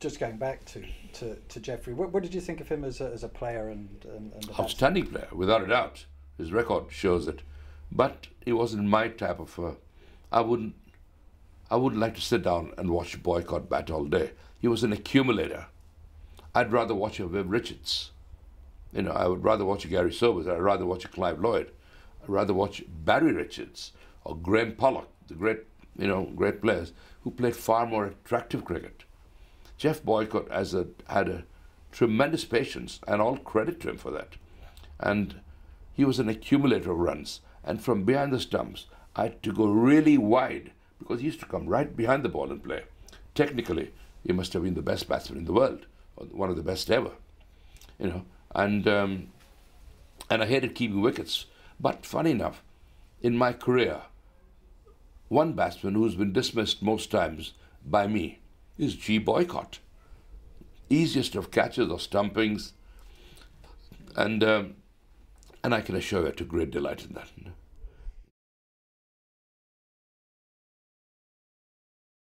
just going back to to, to Geoffrey, what, what did you think of him as a, as a player and, and, and Outstanding player, without a doubt. His record shows it. But he wasn't my type of. Uh, I wouldn't. I wouldn't like to sit down and watch Boycott bat all day. He was an accumulator. I'd rather watch a Viv Richards. You know, I would rather watch a Garry Sobers. I'd rather watch a Clive Lloyd. I'd rather watch Barry Richards or Graeme Pollock, the great, you know, great players who played far more attractive cricket. Geoff Boycott as a, had a tremendous patience, and all credit to him for that. And he was an accumulator of runs. And from behind the stumps, I had to go really wide because he used to come right behind the ball and play. Technically, he must have been the best batsman in the world, or one of the best ever. You know, and um, and I hated keeping wickets. But funny enough, in my career, one batsman who's been dismissed most times by me is G. Boycott. Easiest of catches or stumpings, and um, and I can assure you, I took great delight in that.